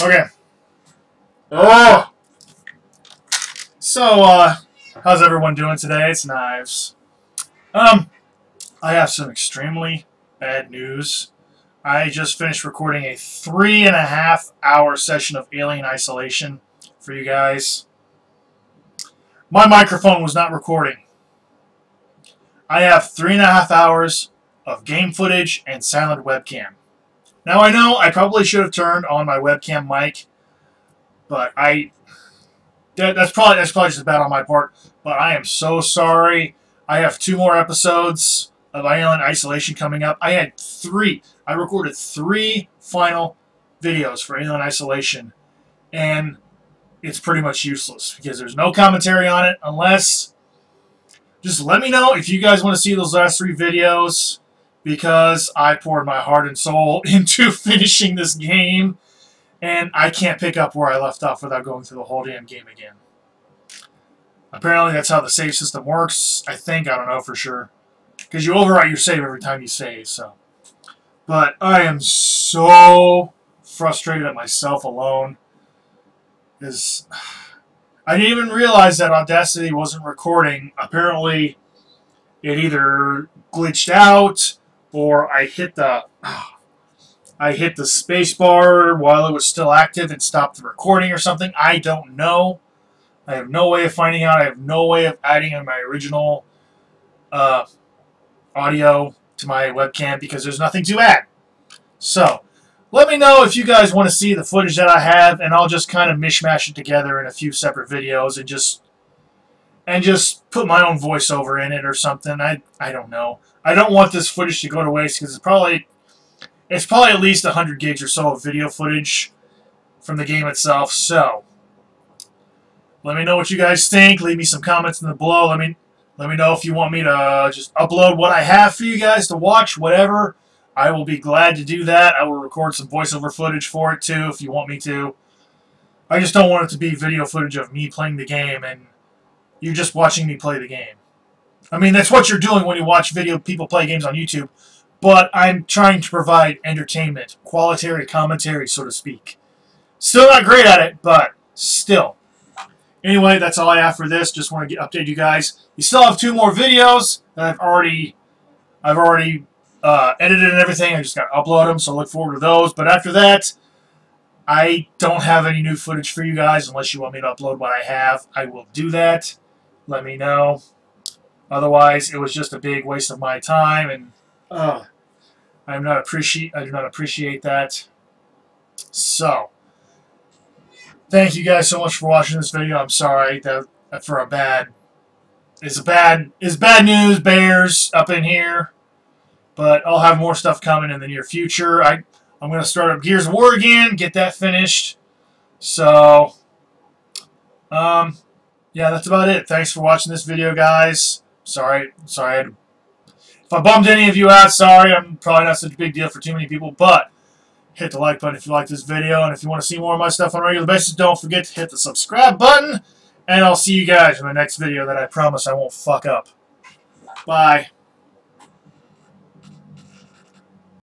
Okay. Oh! So, uh, how's everyone doing today? It's Knives. Um, I have some extremely bad news. I just finished recording a three and a half hour session of Alien Isolation for you guys. My microphone was not recording. I have three and a half hours of game footage and silent webcam. Now I know I probably should have turned on my webcam mic, but I that, that's probably that's probably just bad on my part. But I am so sorry. I have two more episodes of Alien Isolation coming up. I had three. I recorded three final videos for Alien Isolation, and it's pretty much useless because there's no commentary on it unless. Just let me know if you guys want to see those last three videos because I poured my heart and soul into finishing this game, and I can't pick up where I left off without going through the whole damn game again. Apparently that's how the save system works. I think, I don't know for sure. Because you overwrite your save every time you save, so. But I am so frustrated at myself alone. Because I didn't even realize that Audacity wasn't recording. Apparently, it either glitched out or I hit the I hit the space bar while it was still active and stopped the recording or something. I don't know. I have no way of finding out. I have no way of adding in my original uh, audio to my webcam because there's nothing to add. So, let me know if you guys want to see the footage that I have, and I'll just kind of mishmash it together in a few separate videos and just and just put my own voiceover in it or something. I I don't know. I don't want this footage to go to waste because it's probably it's probably at least 100 gigs or so of video footage from the game itself. So let me know what you guys think. Leave me some comments in the below. Let me let me know if you want me to just upload what I have for you guys to watch, whatever. I will be glad to do that. I will record some voiceover footage for it too if you want me to. I just don't want it to be video footage of me playing the game and you just watching me play the game. I mean, that's what you're doing when you watch video people play games on YouTube, but I'm trying to provide entertainment, quality commentary, so to speak. Still not great at it, but still. Anyway, that's all I have for this. Just want to update you guys. You still have two more videos that I've already, I've already uh, edited and everything. I just got to upload them, so look forward to those. But after that, I don't have any new footage for you guys unless you want me to upload what I have. I will do that. Let me know. Otherwise, it was just a big waste of my time, and uh, I'm not appreciate. I do not appreciate that. So, thank you guys so much for watching this video. I'm sorry that, that for a bad is a bad is bad news bears up in here, but I'll have more stuff coming in the near future. I I'm gonna start up Gears of War again, get that finished. So, um, yeah, that's about it. Thanks for watching this video, guys. Sorry, sorry. If I bummed any of you out, sorry. I'm probably not such a big deal for too many people, but hit the like button if you like this video, and if you want to see more of my stuff on a regular basis, don't forget to hit the subscribe button, and I'll see you guys in the next video that I promise I won't fuck up. Bye.